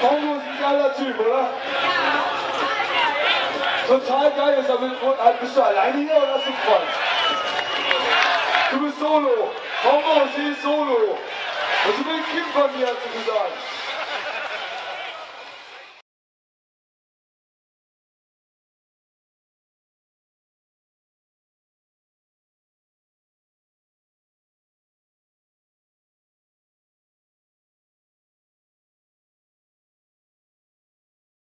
Kongo ist ein geiler Typ, oder? Total geil ist, aber halt, bist du alleine hier oder hast du einen Freund? Du bist solo. Kongo, sie ist solo. Das ist ein Kind von mir, hat sie gesagt.